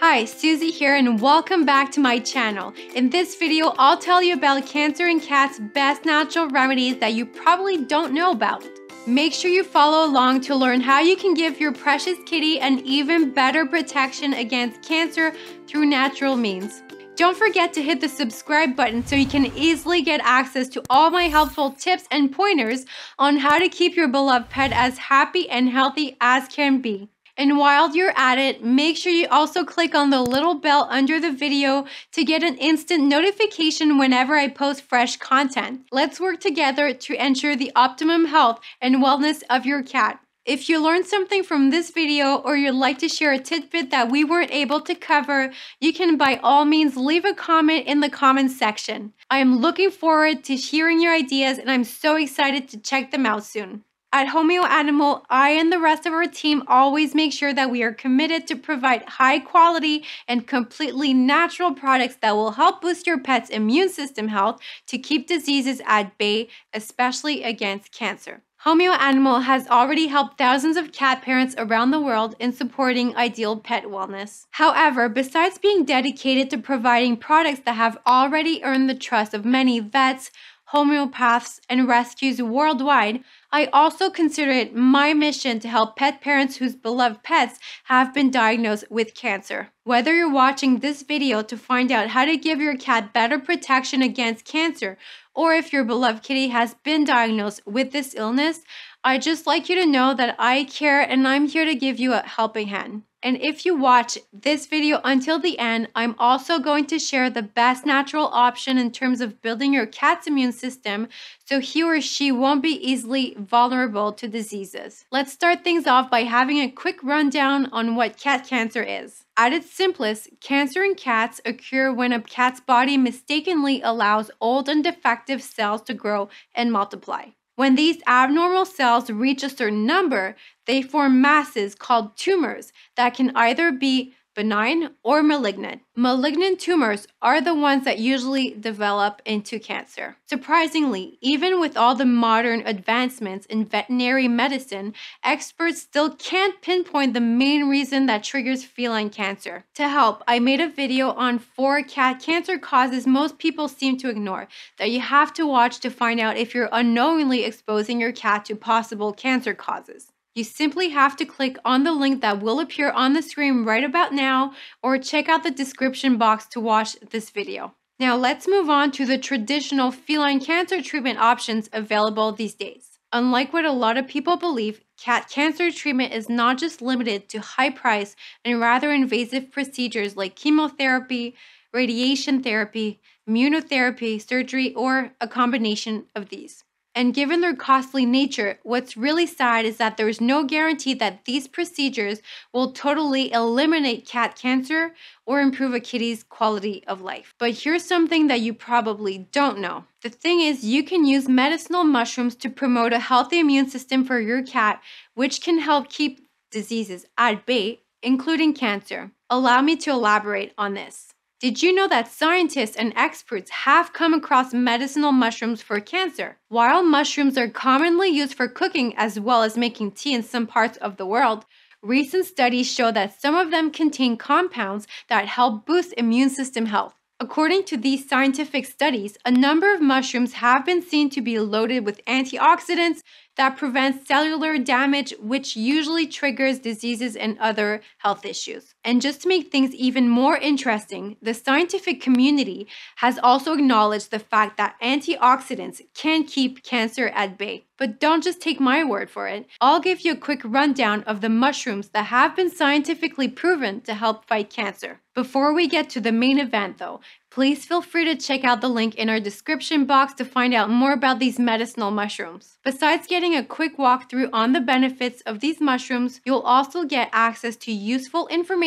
Hi, Susie here and welcome back to my channel. In this video, I'll tell you about cancer in cats' best natural remedies that you probably don't know about. Make sure you follow along to learn how you can give your precious kitty an even better protection against cancer through natural means. Don't forget to hit the subscribe button so you can easily get access to all my helpful tips and pointers on how to keep your beloved pet as happy and healthy as can be. And while you're at it, make sure you also click on the little bell under the video to get an instant notification whenever I post fresh content. Let's work together to ensure the optimum health and wellness of your cat. If you learned something from this video or you'd like to share a tidbit that we weren't able to cover, you can by all means leave a comment in the comments section. I am looking forward to hearing your ideas and I'm so excited to check them out soon. At Homeo Animal, I and the rest of our team always make sure that we are committed to provide high quality and completely natural products that will help boost your pet's immune system health to keep diseases at bay, especially against cancer. Homeo Animal has already helped thousands of cat parents around the world in supporting ideal pet wellness. However, besides being dedicated to providing products that have already earned the trust of many vets, homeopaths, and rescues worldwide, I also consider it my mission to help pet parents whose beloved pets have been diagnosed with cancer. Whether you're watching this video to find out how to give your cat better protection against cancer, or if your beloved kitty has been diagnosed with this illness, I'd just like you to know that I care and I'm here to give you a helping hand. And if you watch this video until the end, I'm also going to share the best natural option in terms of building your cat's immune system so he or she won't be easily vulnerable to diseases. Let's start things off by having a quick rundown on what cat cancer is. At its simplest, cancer in cats occur when a cat's body mistakenly allows old and defective cells to grow and multiply. When these abnormal cells reach a certain number, they form masses called tumors that can either be benign or malignant. Malignant tumors are the ones that usually develop into cancer. Surprisingly, even with all the modern advancements in veterinary medicine, experts still can't pinpoint the main reason that triggers feline cancer. To help, I made a video on four cat cancer causes most people seem to ignore that you have to watch to find out if you're unknowingly exposing your cat to possible cancer causes. You simply have to click on the link that will appear on the screen right about now or check out the description box to watch this video. Now let's move on to the traditional feline cancer treatment options available these days. Unlike what a lot of people believe, cat cancer treatment is not just limited to high price and rather invasive procedures like chemotherapy, radiation therapy, immunotherapy, surgery, or a combination of these. And given their costly nature, what's really sad is that there is no guarantee that these procedures will totally eliminate cat cancer or improve a kitty's quality of life. But here's something that you probably don't know. The thing is, you can use medicinal mushrooms to promote a healthy immune system for your cat, which can help keep diseases at bay, including cancer. Allow me to elaborate on this. Did you know that scientists and experts have come across medicinal mushrooms for cancer? While mushrooms are commonly used for cooking as well as making tea in some parts of the world, recent studies show that some of them contain compounds that help boost immune system health. According to these scientific studies, a number of mushrooms have been seen to be loaded with antioxidants, that prevent cellular damage, which usually triggers diseases and other health issues. And just to make things even more interesting, the scientific community has also acknowledged the fact that antioxidants can keep cancer at bay. But don't just take my word for it. I'll give you a quick rundown of the mushrooms that have been scientifically proven to help fight cancer. Before we get to the main event, though, Please feel free to check out the link in our description box to find out more about these medicinal mushrooms. Besides getting a quick walkthrough on the benefits of these mushrooms, you'll also get access to useful information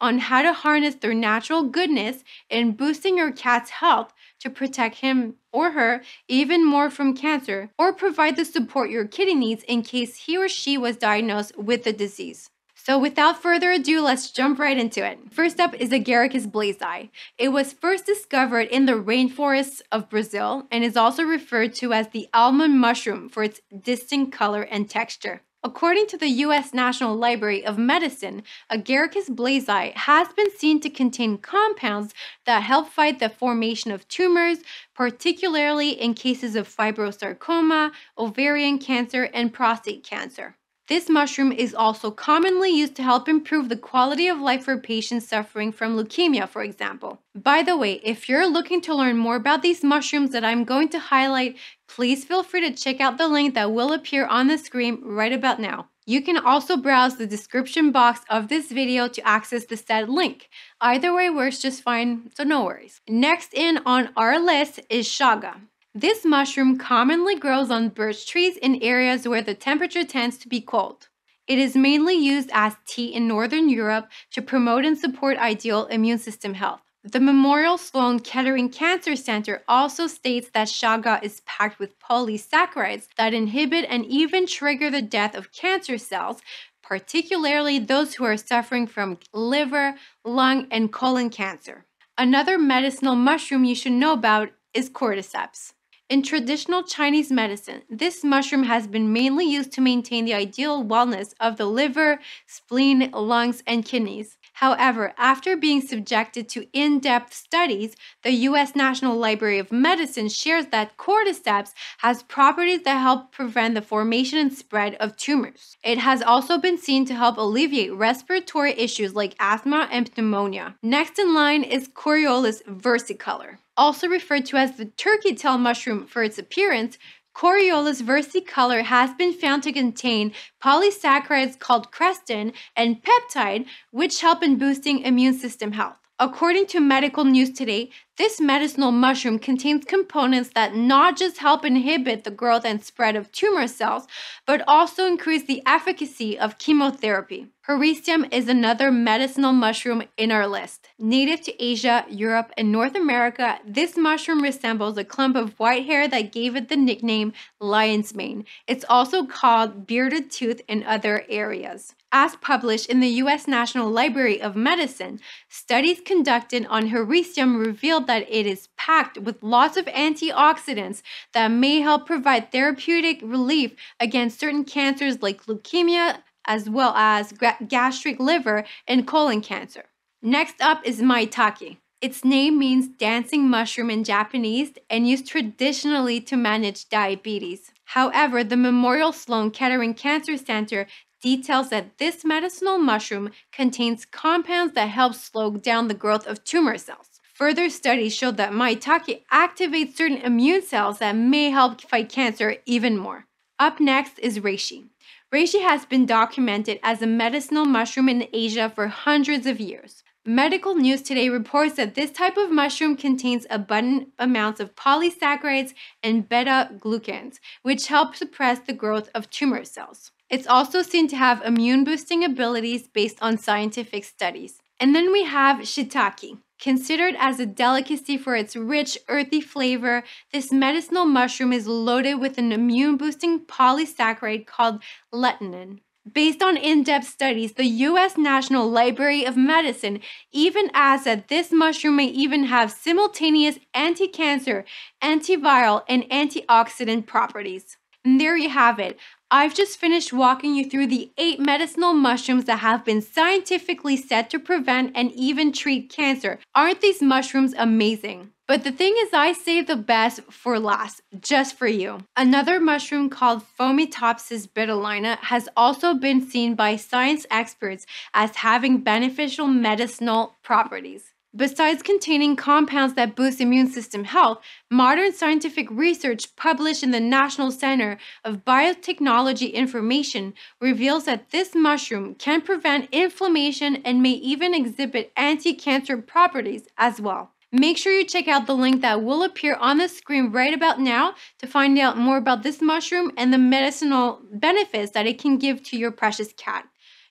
on how to harness their natural goodness in boosting your cat's health to protect him or her even more from cancer, or provide the support your kitty needs in case he or she was diagnosed with the disease. So without further ado, let's jump right into it. First up is Agaricus blazei. It was first discovered in the rainforests of Brazil and is also referred to as the almond mushroom for its distinct color and texture. According to the U.S. National Library of Medicine, Agaricus blazei has been seen to contain compounds that help fight the formation of tumors, particularly in cases of fibrosarcoma, ovarian cancer, and prostate cancer. This mushroom is also commonly used to help improve the quality of life for patients suffering from leukemia, for example. By the way, if you're looking to learn more about these mushrooms that I'm going to highlight, please feel free to check out the link that will appear on the screen right about now. You can also browse the description box of this video to access the said link. Either way works just fine, so no worries. Next in on our list is chaga. This mushroom commonly grows on birch trees in areas where the temperature tends to be cold. It is mainly used as tea in Northern Europe to promote and support ideal immune system health. The Memorial Sloan Kettering Cancer Center also states that chaga is packed with polysaccharides that inhibit and even trigger the death of cancer cells, particularly those who are suffering from liver, lung, and colon cancer. Another medicinal mushroom you should know about is cordyceps. In traditional Chinese medicine, this mushroom has been mainly used to maintain the ideal wellness of the liver, spleen, lungs, and kidneys. However, after being subjected to in depth studies, the U.S. National Library of Medicine shares that cordyceps has properties that help prevent the formation and spread of tumors. It has also been seen to help alleviate respiratory issues like asthma and pneumonia. Next in line is Coriolus versicolor. Also referred to as the turkey tail mushroom for its appearance, Coriolus versicolor has been found to contain polysaccharides called krestin and peptide, which help in boosting immune system health. According to Medical News Today, this medicinal mushroom contains components that not just help inhibit the growth and spread of tumor cells, but also increase the efficacy of chemotherapy. Hericium is another medicinal mushroom in our list. Native to Asia, Europe, and North America, this mushroom resembles a clump of white hair that gave it the nickname lion's mane. It's also called bearded tooth in other areas. As published in the U.S. National Library of Medicine, studies conducted on hericium revealed that it is packed with lots of antioxidants that may help provide therapeutic relief against certain cancers like leukemia, as well as gastric liver and colon cancer. Next up is maitake. Its name means dancing mushroom in Japanese and used traditionally to manage diabetes. However, the Memorial Sloan Kettering Cancer Center details that this medicinal mushroom contains compounds that help slow down the growth of tumor cells. Further studies showed that maitake activates certain immune cells that may help fight cancer even more. Up next is reishi. Reishi has been documented as a medicinal mushroom in Asia for hundreds of years. Medical News Today reports that this type of mushroom contains abundant amounts of polysaccharides and beta glucans, which help suppress the growth of tumor cells. It's also seen to have immune boosting abilities based on scientific studies. And then we have shiitake. Considered as a delicacy for its rich, earthy flavor, this medicinal mushroom is loaded with an immune boosting polysaccharide called lutein. Based on in depth studies, the US National Library of Medicine even adds that this mushroom may even have simultaneous anti cancer, antiviral, and antioxidant properties. And there you have it I've just finished walking you through the eight medicinal mushrooms that have been scientifically said to prevent and even treat cancer. Aren't these mushrooms amazing? But the thing is, I saved the best for last, just for you. Another mushroom called Fomitopsis betulina has also been seen by science experts as having beneficial medicinal properties. Besides containing compounds that boost immune system health, modern scientific research published in the National Center of Biotechnology Information reveals that this mushroom can prevent inflammation and may even exhibit anti cancer properties as well. Make sure you check out the link that will appear on the screen right about now to find out more about this mushroom and the medicinal benefits that it can give to your precious cat.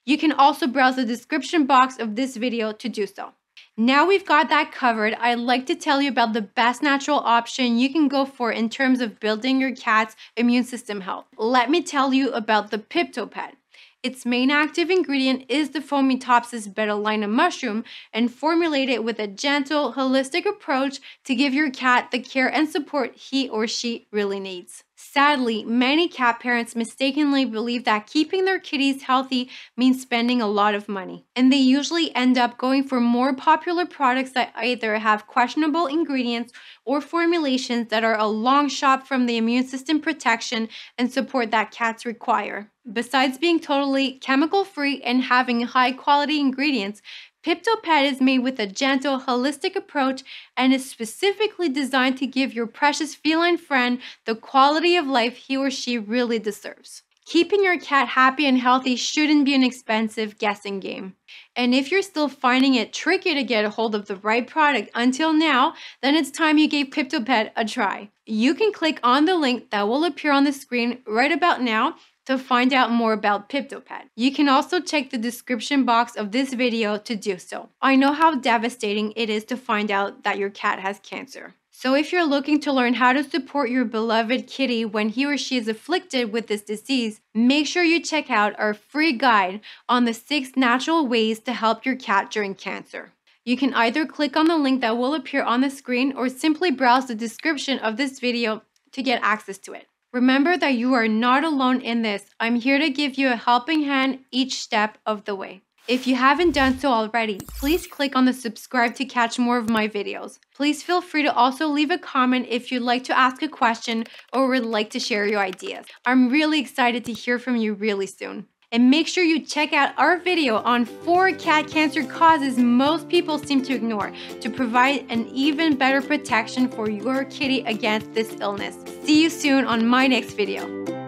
You can also browse the description box of this video to do so. Now we've got that covered, I'd like to tell you about the best natural option you can go for in terms of building your cat's immune system health. Let me tell you about the PiptoPet. Its main active ingredient is the Fomitopsis betulina mushroom and formulated with a gentle, holistic approach to give your cat the care and support he or she really needs. Sadly, many cat parents mistakenly believe that keeping their kitties healthy means spending a lot of money. And they usually end up going for more popular products that either have questionable ingredients or formulations that are a long shot from the immune system protection and support that cats require. Besides being totally chemical free and having high quality ingredients, PiptoPet is made with a gentle, holistic approach and is specifically designed to give your precious feline friend the quality of life he or she really deserves. Keeping your cat happy and healthy shouldn't be an expensive guessing game. And if you're still finding it tricky to get a hold of the right product until now, then it's time you gave PiptoPet a try. You can click on the link that will appear on the screen right about now to find out more about PiptoPet. You can also check the description box of this video to do so. I know how devastating it is to find out that your cat has cancer. So if you're looking to learn how to support your beloved kitty when he or she is afflicted with this disease, make sure you check out our free guide on the six natural ways to help your cat during cancer. You can either click on the link that will appear on the screen or simply browse the description of this video to get access to it. Remember that you are not alone in this. I'm here to give you a helping hand each step of the way. If you haven't done so already, please click on the subscribe to catch more of my videos. Please feel free to also leave a comment if you'd like to ask a question or would like to share your ideas. I'm really excited to hear from you really soon. And make sure you check out our video on four cat cancer causes most people seem to ignore to provide an even better protection for your kitty against this illness. See you soon on my next video.